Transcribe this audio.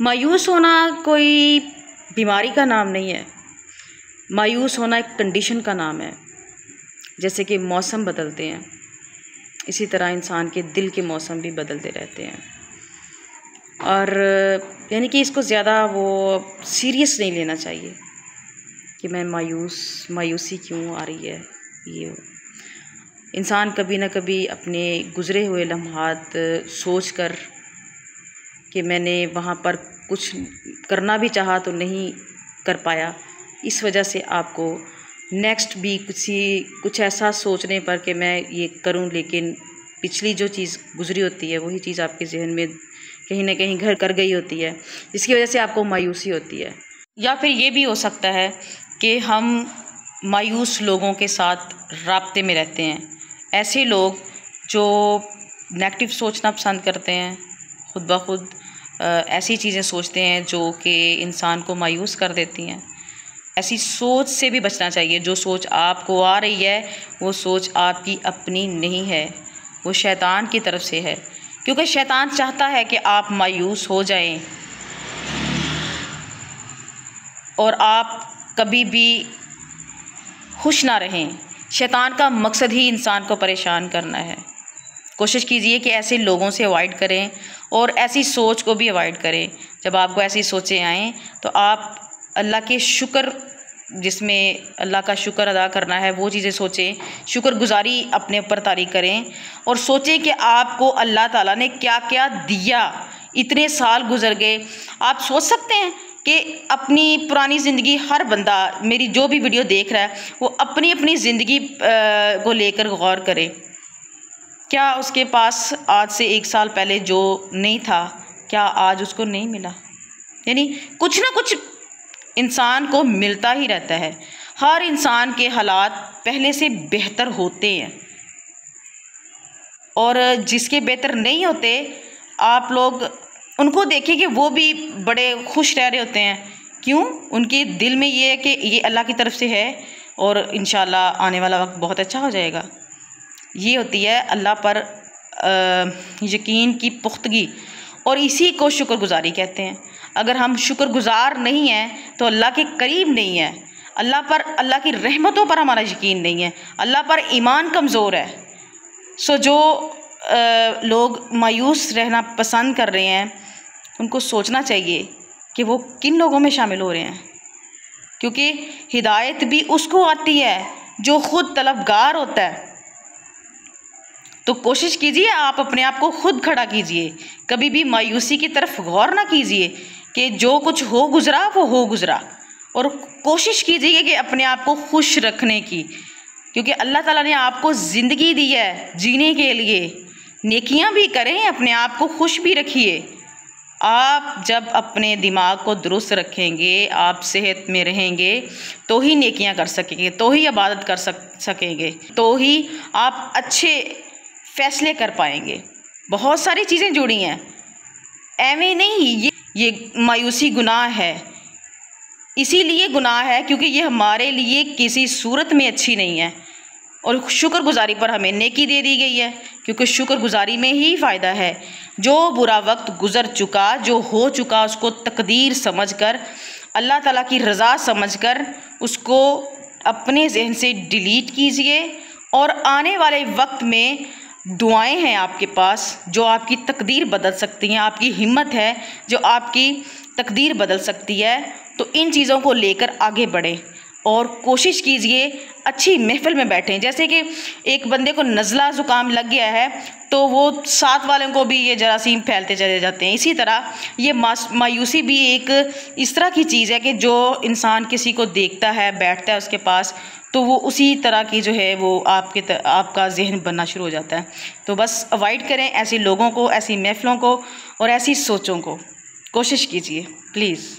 مایوس ہونا کوئی بیماری کا نام نہیں ہے۔ مایوس ہونا ایک کنڈیشن کا نام ہے، جیسے کہ موسم بدلتے ہیں۔ اسی طرح انسان کے دل کے موسم بھی بدلتے رہتے ہیں۔ اور یعنی کہ اس کو زیادہ وہ سیریس نہیں لینا چاہیے کہ میں مایوس، مایوسی کیوں آ رہی ہے؟ یہ۔ انسان کبھی نہ کبھی اپنے گزرے ہوئے لمحات سوچ کر کہ میں نے وہاں پر کچھ کرنا بھی چاہا تو نہیں کر پایا۔ اس وجہ سے آپ کو نیکسٹ بھی کسی کچھ ایسا سوچنے پر کہ میں یہ کروں، لیکن پچھلی جو چیز گزری ہوتی ہے، وہی چیز آپ کے ذہن میں کہیں نہ کہیں گھر کر گئی ہوتی ہے۔ جس کی وجہ سے آپ کو مایوسی ہوتی ہے۔ یا پھر یہ بھی ہو سکتا ہے کہ ہم مایوس لوگوں کے ساتھ رابطے میں رہتے ہیں۔ ایسے لوگ جو نیگٹیو سوچنا پسند کرتے ہیں، خود بخود ایسی چیزیں سوچتے ہیں جو کہ انسان کو مایوس کر دیتی ہیں۔ ایسی سوچ سے بھی بچنا چاہیے۔ جو سوچ آپ کو آ رہی ہے، وہ سوچ آپ کی اپنی نہیں ہے۔ وہ شیطان کی طرف سے ہے۔ کیونکہ شیطان چاہتا ہے کہ آپ مایوس ہو جائیں۔ اور آپ کبھی بھی خوش نہ رہیں۔ شیطان کا مقصد ہی انسان کو پریشان کرنا ہے۔ کوشش کیجیے کہ ایسے لوگوں سے اوائڈ کریں اور ایسی سوچ کو بھی اوائڈ کریں۔ جب آپ کو ایسی سوچیں آئیں تو آپ اللہ کے شکر جس میں اللہ کا شکر ادا کرنا ہے، وہ چیزیں سوچیں۔ شکر گزاری اپنے اوپر تاریخ کریں اور سوچیں کہ آپ کو اللہ تعالیٰ نے کیا کیا دیا۔ اتنے سال گزر گئے۔ آپ سوچ سکتے ہیں کہ اپنی پرانی زندگی ہر بندہ میری جو بھی ویڈیو دیکھ رہا ہے، وہ اپنی اپنی زندگی کو لے کر غور کرے۔ کیا اس کے پاس آج سے ایک سال پہلے جو نہیں تھا، کیا آج اس کو نہیں ملا؟ یعنی کچھ نہ کچھ انسان کو ملتا ہی رہتا ہے۔ ہر انسان کے حالات پہلے سے بہتر ہوتے ہیں۔ اور جس کے بہتر نہیں ہوتے، آپ لوگ ان کو دیکھیں کہ وہ بھی بڑے خوش رہ رہے ہوتے ہیں۔ کیوں؟ ان کے دل میں یہ ہے کہ یہ اللہ کی طرف سے ہے اور انشاءاللہ آنے والا وقت بہت اچھا ہو جائے گا۔ یہ ہوتی ہے اللہ پر یقین کی پختگی۔ اور اسی کو شکر گزاری کہتے ہیں۔ اگر ہم شکر گزار نہیں ہیں تو اللہ کے قریب نہیں ہیں۔ اللہ پر، اللہ کی رحمتوں پر ہمارا یقین نہیں ہے۔ اللہ پر ایمان کمزور ہے۔ سو جو لوگ مایوس رہنا پسند کر رہے ہیں، ان کو سوچنا چاہیے کہ وہ کن لوگوں میں شامل ہو رہے ہیں۔ کیونکہ ہدایت بھی اس کو آتی ہے جو خود طلبگار ہوتا ہے۔ تو کوشش کیجیے آپ اپنے آپ کو خود کھڑا کیجیے۔ کبھی بھی مایوسی کی طرف غور نہ کیجیے کہ جو کچھ ہو گزرا وہ ہو گزرا۔ اور کوشش کیجیے کہ اپنے آپ کو خوش رکھنے کی۔ کیونکہ اللہ تعالیٰ نے آپ کو زندگی دی ہے جینے کے لیے۔ نیکیاں بھی کریں، اپنے آپ کو خوش بھی رکھیے۔ آپ جب اپنے دماغ کو درست رکھیں گے، آپ صحت میں رہیں گے، تو ہی نیکیاں کر سکیں گے، تو ہی عبادت کر سکیں گے۔ تو ہی آپ اچھے فیصلے کر پائیں گے۔ بہت ساری چیزیں جڑی ہیں۔ ایویں نہیں، یہ یہ مایوسی گناہ ہے۔ اسی لیے گناہ ہے کیونکہ یہ ہمارے لیے کسی صورت میں اچھی نہیں ہے۔ اور شکر گزاری پر ہمیں نیکی دے دی گئی ہے۔ کیونکہ شکر گزاری میں ہی فائدہ ہے۔ جو برا وقت گزر چکا، جو ہو چکا، اس کو تقدیر سمجھ کر، اللہ تعالیٰ کی رضا سمجھ کر، اس کو اپنے ذہن سے ڈیلیٹ کیجیے۔ اور آنے والے وقت میں دعائیں ہیں آپ کے پاس جو آپ کی تقدیر بدل سکتی ہیں، آپ کی ہمت ہے جو آپ کی تقدیر بدل سکتی ہے، تو ان چیزوں کو لے کر آگے بڑھیں۔ اور کوشش کیجیے اچھی محفل میں بیٹھیں۔ جیسے کہ ایک بندے کو نزلہ زکام لگ گیا ہے تو وہ ساتھ والوں کو بھی یہ جراثیم پھیلتے چلے جاتے ہیں۔ اسی طرح یہ مایوسی بھی ایک اس طرح کی چیز ہے کہ جو انسان کسی کو دیکھتا ہے، بیٹھتا ہے اس کے پاس، تو وہ اسی طرح کی جو ہے وہ آپ کے آپ کا ذہن بننا شروع ہو جاتا ہے۔ تو بس اوائڈ کریں ایسی لوگوں کو، ایسی محفلوں کو اور ایسی سوچوں کو۔ کوشش کیجیے پلیز